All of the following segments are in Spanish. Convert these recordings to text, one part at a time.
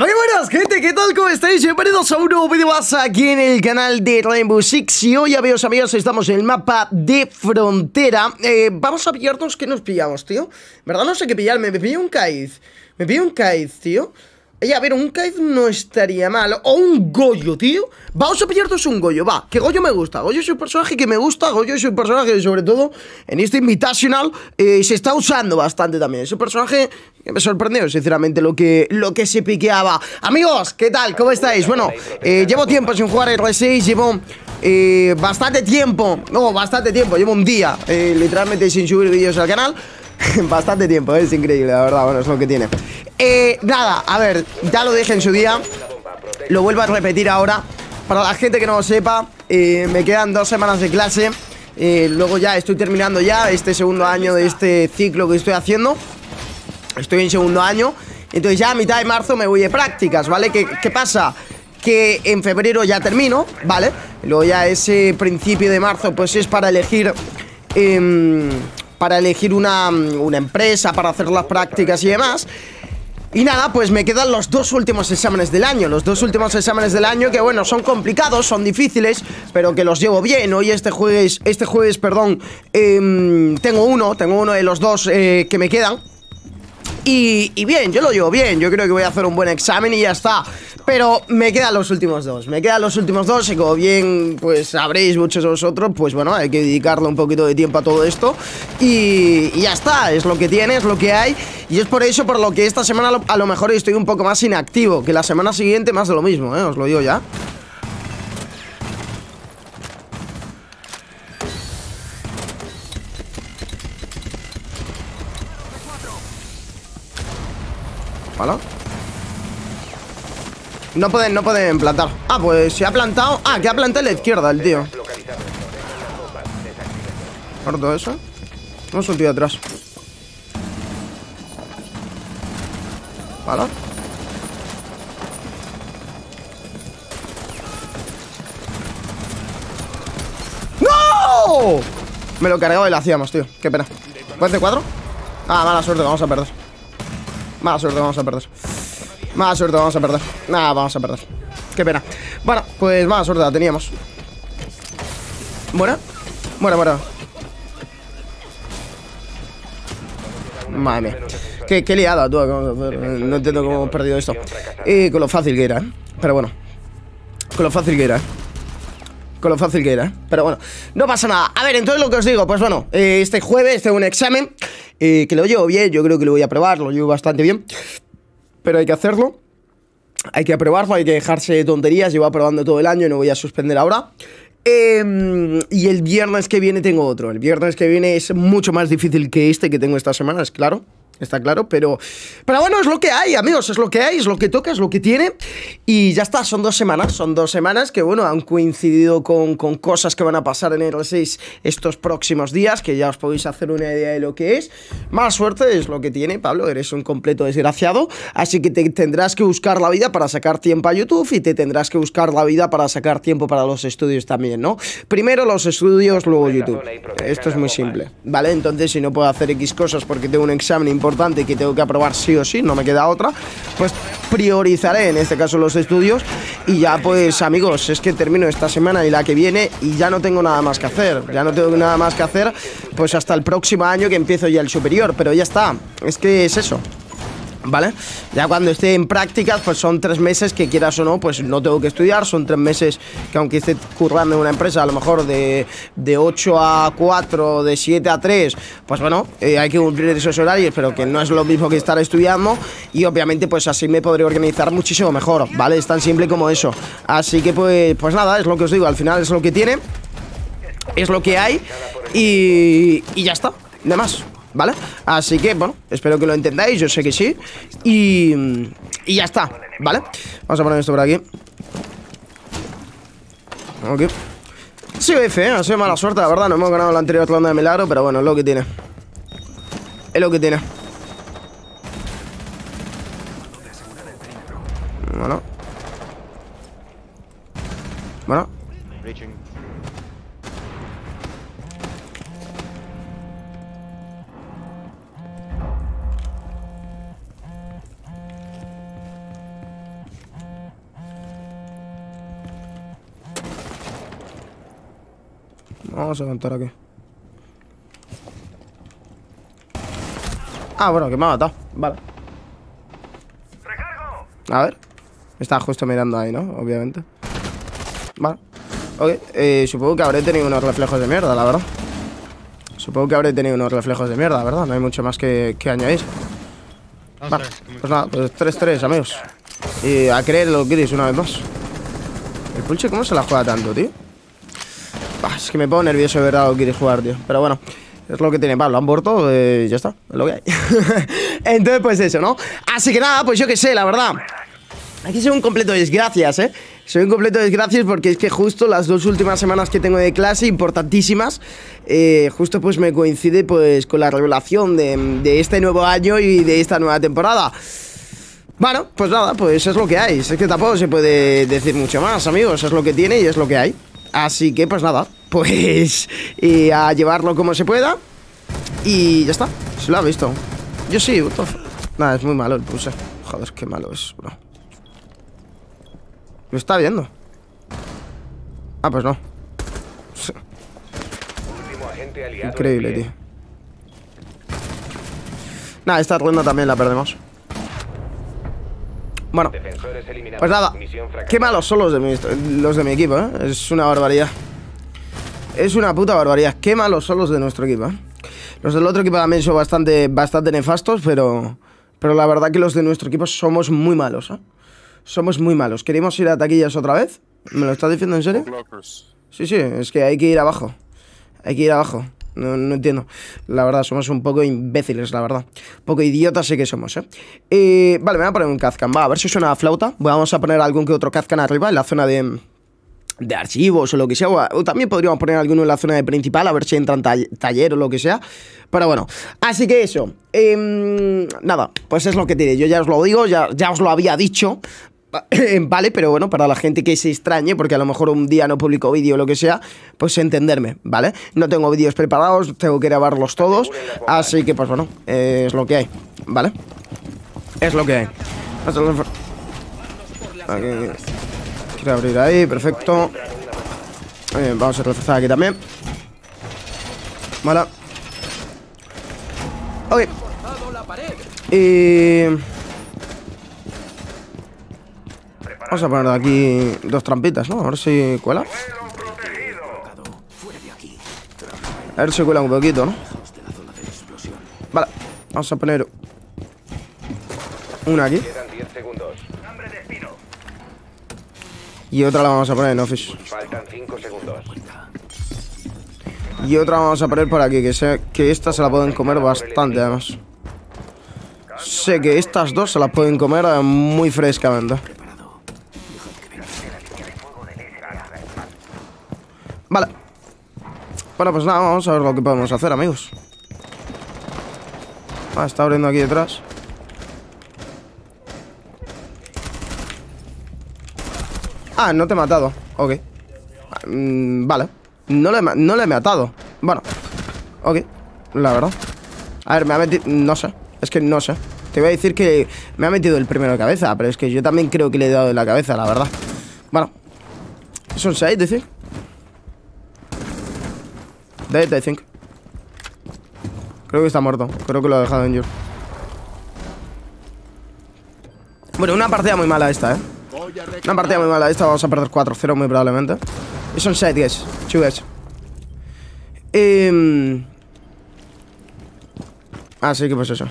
Muy buenas gente, ¿qué tal? ¿Cómo estáis? Bienvenidos a un nuevo vídeo más aquí en el canal de Rainbow Six Y hoy, amigos, amigos, estamos en el mapa de frontera eh, Vamos a pillarnos, ¿qué nos pillamos, tío? ¿Verdad? No sé qué pillarme, me pillé un Kaiz Me pillé un Kaiz, tío Oye, a ver, un Kaiz no estaría mal. O un Goyo, tío. Vamos a pillarnos un Goyo, va, que Goyo me gusta. Goyo es un personaje que me gusta. Goyo es un personaje que, sobre todo, en este Invitational eh, Se está usando bastante también. Es un personaje que me sorprendió, sinceramente, lo que, lo que se piqueaba. Amigos, ¿qué tal? ¿Cómo estáis? Bueno, eh, llevo tiempo sin jugar R6 Llevo eh, bastante tiempo No, bastante tiempo, llevo un día Literalmente sin subir vídeos al canal Bastante tiempo, es increíble, la verdad, bueno, es lo que tiene eh, Nada, a ver, ya lo dije en su día Lo vuelvo a repetir ahora Para la gente que no lo sepa eh, Me quedan dos semanas de clase eh, Luego ya estoy terminando ya este segundo año de este ciclo que estoy haciendo Estoy en segundo año Entonces ya a mitad de marzo me voy de prácticas, ¿vale? ¿Qué, qué pasa? Que en febrero ya termino, ¿vale? Luego ya ese principio de marzo pues es para elegir... em, para elegir una, una empresa, para hacer las prácticas y demás. Y nada, pues me quedan los dos últimos exámenes del año Los dos últimos exámenes del año que bueno, son complicados, son difíciles Pero que los llevo bien. Hoy este jueves, este jueves, perdón em, Tengo uno, tengo uno de los dos eh, que me quedan y, bien, yo lo llevo bien Yo creo que voy a hacer un buen examen y ya está. Pero me quedan los últimos dos Me quedan los últimos dos y como bien pues sabréis muchos de vosotros Pues bueno, hay que dedicarle un poquito de tiempo a todo esto. Y, ya está, es lo que tiene, es lo que hay. Y es por eso por lo que esta semana a lo, a lo mejor estoy un poco más inactivo Que la semana siguiente más de lo mismo, ¿eh? os lo digo ya No pueden, no pueden plantar. Ah, pues se ha plantado. Ah, que ha plantado a la izquierda el tío. Corto eso. Vamos un tío atrás. Vale ¡No! Me lo cargaba y lo hacíamos, tío. Qué pena. ¿Puede de cuatro? Ah, mala suerte, vamos a perder Mala suerte, vamos a perder. Mala suerte, vamos a perder. Nada, vamos a perder. Qué pena. Bueno, pues mala suerte la teníamos. ¿Buena? Buena, buena Madre mía. Qué, qué liada tú No entiendo cómo hemos perdido esto. Y con lo fácil que era, ¿eh? Pero bueno. Con lo fácil que era, ¿eh? Con lo fácil que era, ¿eh? Pero bueno, no pasa nada. A ver, entonces lo que os digo, pues bueno eh, Este jueves tengo un examen eh, Que lo llevo bien, yo creo que lo voy a probar Lo llevo bastante bien. Pero hay que hacerlo. Hay que aprobarlo, hay que dejarse de tonterías Llevo aprobando todo el año no voy a suspender ahora. Eh, y el viernes que viene tengo otro. El viernes que viene es mucho más difícil que este que tengo esta semana, es claro Está claro, pero... Pero bueno, es lo que hay, amigos, es lo que hay, es lo que toca, es lo que tiene Y ya está, son dos semanas, son dos semanas que, bueno, han coincidido con, con cosas que van a pasar en el 6 estos próximos días Que ya os podéis hacer una idea de lo que es Más suerte es lo que tiene, Pablo, eres un completo desgraciado Así que te tendrás que buscar la vida para sacar tiempo a YouTube Y te tendrás que buscar la vida para sacar tiempo para los estudios también, ¿no? Primero los estudios, luego YouTube Esto es muy simple, ¿vale? Entonces si no puedo hacer X cosas porque tengo un examen importante que tengo que aprobar sí o sí, no me queda otra, pues priorizaré en este caso los estudios y ya pues amigos, es que termino esta semana y la que viene y ya no tengo nada más que hacer, ya no tengo nada más que hacer pues hasta el próximo año que empiezo ya el superior, pero ya está, es que es eso. ¿Vale? Ya cuando esté en prácticas, pues son tres meses que quieras o no, pues no tengo que estudiar. Son tres meses que aunque esté currando en una empresa, a lo mejor de, de 8 a 4, de 7 a 3, pues bueno, eh, hay que cumplir esos horarios, pero que no es lo mismo que estar estudiando. Y obviamente, pues así me podré organizar muchísimo mejor, ¿vale? Es tan simple como eso. Así que pues, pues nada, es lo que os digo, al final es lo que tiene, es lo que hay y, y ya está, de más. ¿Vale? Así que, bueno, espero que lo entendáis, yo sé que sí. Y, y ya está, ¿vale? Vamos a poner esto por aquí. Ok. Sí, F, ¿eh? ha sido mala suerte, la verdad. No hemos ganado la anterior ronda de milagro Pero bueno, es lo que tiene. Es lo que tiene. Bueno. Bueno Vamos a aguantar aquí. Ah, bueno, que me ha matado. Vale. A ver. Está justo mirando ahí, ¿no? Obviamente. Vale. Ok. Eh, supongo que habré tenido unos reflejos de mierda, la verdad. Supongo que habré tenido unos reflejos de mierda, ¿verdad? No hay mucho más que, que añadir. Vale. Pues nada, pues 3-3, amigos. Y a creer lo que una vez más. El pulche, ¿cómo se la juega tanto, tío? Que me pongo nervioso de verdad lo quieres jugar, tío. Pero bueno. Es lo que tiene, va, lo han muerto, eh, ya está, es lo que hay Entonces, pues eso, ¿no? Así que nada, pues yo qué sé, la verdad Aquí soy un completo desgracias, ¿eh? Soy un completo desgracias porque es que justo las dos últimas semanas que tengo de clase, importantísimas eh, Justo pues me coincide pues con la revelación de, de este nuevo año y de esta nueva temporada bueno, pues nada, pues es lo que hay. Es que tampoco se puede decir mucho más, amigos. Es lo que tiene y es lo que hay. Así que, pues nada, pues y a llevarlo como se pueda. Y ya está, se lo ha visto. Yo sí, Nada, es muy malo el puse. Joder, qué malo es, bro. Lo está viendo. Ah, pues no. Increíble, tío. Nada, esta ronda también la perdemos. Bueno, pues nada, qué malos son los de mi, los de mi equipo, ¿eh? Es una barbaridad. Es una puta barbaridad. Qué malos son los de nuestro equipo, ¿eh? Los del otro equipo también son bastante, bastante nefastos, pero, pero la verdad que los de nuestro equipo somos muy malos, ¿eh? Somos muy malos. ¿Queremos ir a taquillas otra vez? ¿Me lo estás diciendo en serio? Sí, sí, es que hay que ir abajo. Hay que ir abajo. No, entiendo. La verdad, somos un poco imbéciles, la verdad. Un poco idiotas sí que somos, ¿eh? ¿eh? Vale, me voy a poner un Kazkan. Va, a ver si suena a flauta. Vamos a poner algún que otro Kazkan arriba en la zona de, de archivos o lo que sea. O también podríamos poner alguno en la zona de principal, a ver si entran taller o lo que sea. Pero bueno, así que eso. Em, nada, pues es lo que tiene. Yo ya os lo digo, ya, ya os lo había dicho. vale, pero bueno, para la gente que se extrañe, porque a lo mejor un día no publico vídeo o lo que sea, pues entenderme, ¿vale? No tengo vídeos preparados, tengo que grabarlos todos, así que pues bueno, es lo que hay, ¿vale? Es lo que hay. Quiero abrir ahí, perfecto. vamos a reforzar aquí también. Vale. Ok. Y... Vamos a poner aquí dos trampitas, ¿no? A ver si cuela. A ver si cuela un poquito, ¿no? Vale, vamos a poner una aquí. Y otra la vamos a poner en office. Y otra vamos a poner por aquí, que sé que esta se la pueden comer bastante además. Sé que estas dos se las pueden comer muy frescamente. Vale. Bueno, pues nada, vamos a ver lo que podemos hacer, amigos. Ah, está abriendo aquí detrás. Ah, no te he matado. Ok. Mm, Vale. No le, no le he matado. Bueno Ok. La verdad. A ver, me ha metido... No sé. Es que no sé. Te voy a decir que me ha metido el primero de cabeza Pero es que yo también creo que le he dado en la cabeza, la verdad. Bueno. Un 6, decir Dead, I think. Creo que está muerto. Creo que lo ha dejado en Bueno, una partida muy mala esta, ¿eh? Una partida muy mala esta. Vamos a perder 4-0 muy probablemente. Y son 7, guys. 2 guys. Eh... Así que pues eso.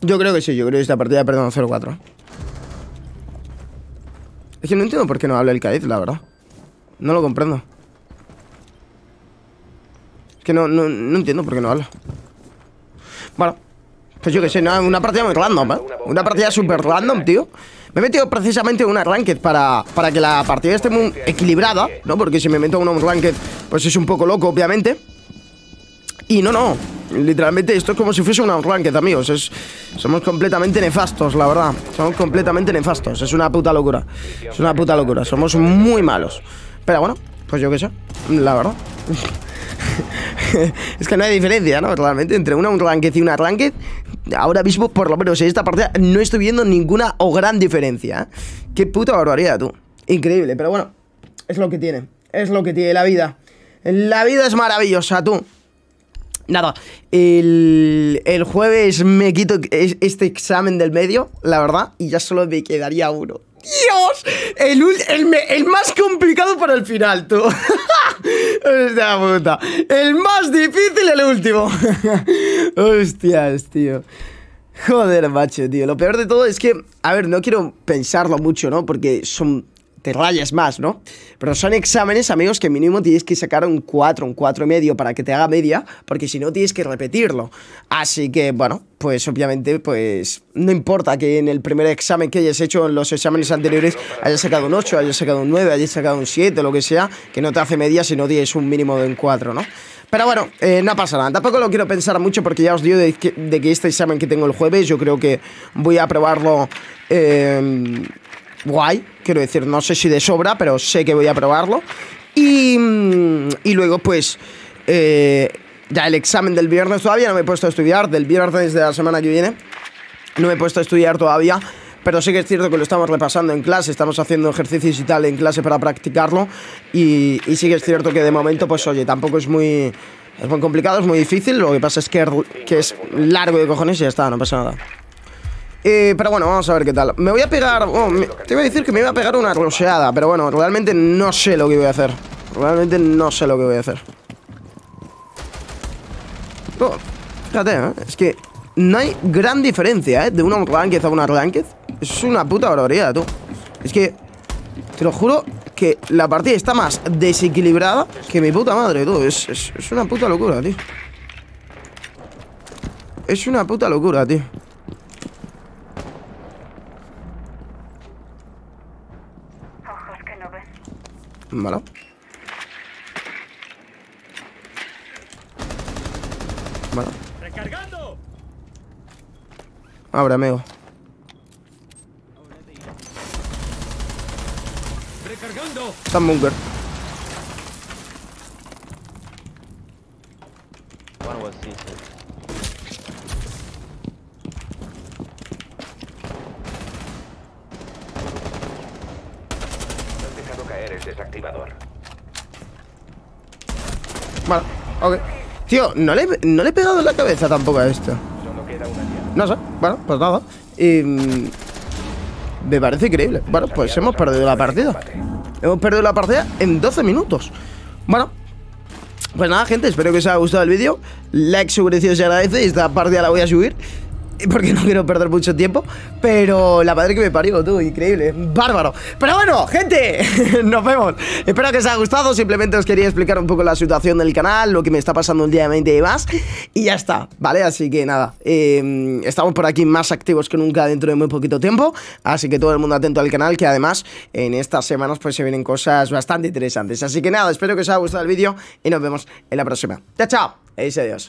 Yo creo que sí, yo creo que esta partida perdemos 0-4. Es que no entiendo por qué no habla el Kaid, la verdad. No lo comprendo. Es que no, no, no entiendo por qué no habla. Bueno, pues yo qué sé, una partida muy random, ¿eh? Una partida súper random, tío. Me he metido precisamente en una ranked para, para que la partida esté muy equilibrada, ¿no? Porque si me meto en un ranked, pues es un poco loco, obviamente. Y no, no. Literalmente esto es como si fuese una ranked, amigos. Es, somos completamente nefastos, la verdad. Somos completamente nefastos. Es una puta locura. Es una puta locura. Somos muy malos. Pero bueno, pues yo qué sé, la verdad. es que no hay diferencia, ¿no? Realmente entre una un ranked y una ranked, ahora mismo, por lo menos en esta partida, no estoy viendo ninguna o gran diferencia. ¿eh? Qué puta barbaridad, tú. Increíble, pero bueno. es lo que tiene. Es lo que tiene la vida. La vida es maravillosa, tú. Nada, el, el, jueves me quito este examen del medio, la verdad, y ya solo me quedaría uno. ¡Dios! El, el, el más complicado para el final, tú. Hostia puta. El más difícil, el último. Hostias, tío. Joder, macho, tío. Lo peor de todo es que, a ver, no quiero pensarlo mucho, ¿no? Porque son te rayas más, ¿no? Pero son exámenes, amigos, que mínimo tienes que sacar un 4, un 4 y medio para que te haga media, porque si no tienes que repetirlo. Así que, bueno, pues obviamente, pues no importa que en el primer examen que hayas hecho en los exámenes anteriores hayas sacado un 8, hayas sacado un 9, hayas sacado un 7, lo que sea, que no te hace media si no tienes un mínimo de un 4, ¿no? Pero bueno, eh, no pasa nada. Tampoco lo quiero pensar mucho porque ya os digo de que, de que este examen que tengo el jueves, yo creo que voy a probarlo... Eh, guay, quiero decir, no sé si de sobra, pero sé que voy a probarlo. Y, mm, y luego, pues, eh, ya el examen del viernes todavía no me he puesto a estudiar, del viernes de la semana que viene, no me he puesto a estudiar todavía. Pero sí que es cierto que lo estamos repasando en clase, estamos haciendo ejercicios y tal en clase para practicarlo. Y, y sí que es cierto que de momento, pues oye, tampoco es muy, es muy complicado, es muy difícil. Lo que pasa es que, que es largo de cojones y ya está, no pasa nada. Eh, pero bueno, vamos a ver qué tal. Me voy a pegar... Oh, te iba a decir que me iba a pegar una roseada Pero bueno, realmente no sé lo que voy a hacer. Realmente no sé lo que voy a hacer. Oh, Fíjate, ¿eh? Es que no hay gran diferencia, ¿eh? De una ranked a una ranked. Es una puta barbaridad, tú. Es que... Te lo juro que la partida está más desequilibrada que mi puta madre, tú. Es, es una puta locura, tío. Es una puta locura, tío Vale. Vale. Recargando. Abre, amigo. Recargando. Está en bunker. Desactivador. Vale, ok. Tío, no le, no le he pegado en la cabeza tampoco a esto. No sé, bueno, pues nada. Y, mm, me parece increíble. Bueno, pues hemos perdido la partida. Hemos perdido la partida en 12 minutos. Bueno, pues nada, gente, espero que os haya gustado el vídeo. Like, suscripción se agradece y esta partida la voy a subir porque no quiero perder mucho tiempo. Pero la madre que me parió, tú, increíble, bárbaro. Pero bueno, gente, nos vemos. Espero que os haya gustado. Simplemente os quería explicar un poco la situación del canal, lo que me está pasando últimamente y más. Y ya está, ¿vale? Así que nada, em, estamos por aquí más activos que nunca dentro de muy poquito tiempo. Así que todo el mundo atento al canal, que además en estas semanas pues se vienen cosas bastante interesantes. Así que nada, espero que os haya gustado el vídeo y nos vemos en la próxima. Chao, chao. Adiós.